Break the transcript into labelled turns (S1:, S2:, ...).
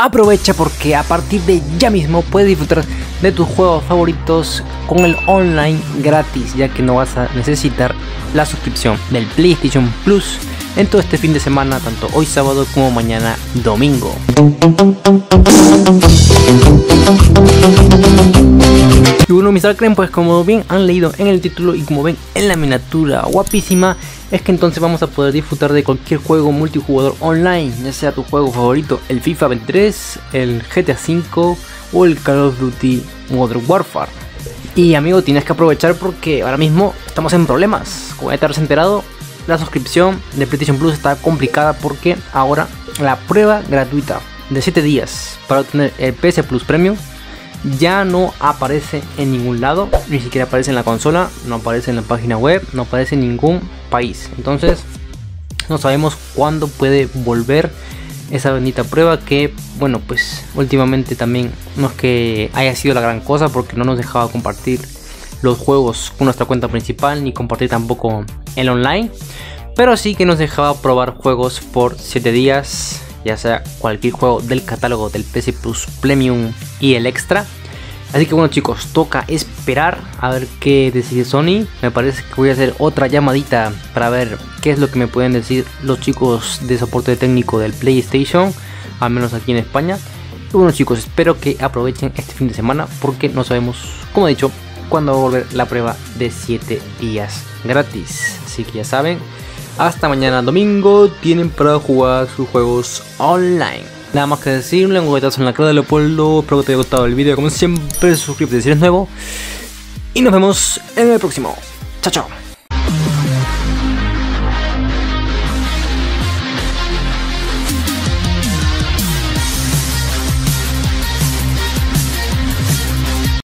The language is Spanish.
S1: Aprovecha porque a partir de ya mismo puedes disfrutar de tus juegos favoritos con el online gratis, ya que no vas a necesitar la suscripción del PlayStation Plus en todo este fin de semana, tanto hoy sábado como mañana domingo. Y bueno, mis creen pues como bien han leído en el título y como ven en la miniatura guapísima, es que entonces vamos a poder disfrutar de cualquier juego multijugador online, ya sea tu juego favorito, el FIFA 23, el GTA 5 o el Call of Duty Modern Warfare. Y amigo, tienes que aprovechar porque ahora mismo estamos en problemas. Como ya te has enterado, la suscripción de PlayStation Plus está complicada porque ahora la prueba gratuita de 7 días para obtener el PS Plus Premium ya no aparece en ningún lado, ni siquiera aparece en la consola, no aparece en la página web, no aparece en ningún país. Entonces, no sabemos cuándo puede volver esa bendita prueba que, bueno, pues últimamente también no es que haya sido la gran cosa porque no nos dejaba compartir los juegos con nuestra cuenta principal ni compartir tampoco el online. Pero sí que nos dejaba probar juegos por 7 días, ya sea cualquier juego del catálogo del PC Plus Premium y el extra. Así que bueno chicos, toca esperar a ver qué decide Sony. Me parece que voy a hacer otra llamadita para ver qué es lo que me pueden decir los chicos de soporte técnico del PlayStation, al menos aquí en España. Y bueno chicos, espero que aprovechen este fin de semana porque no sabemos, como he dicho, cuándo va a volver la prueba de 7 días gratis. Así que ya saben, hasta mañana domingo tienen para jugar sus juegos online. Nada más que decirle, un golpetazo en la cara de Leopoldo. Espero que te haya gustado el video. Como siempre, suscríbete si eres nuevo. Y nos vemos en el próximo. Chao, chao.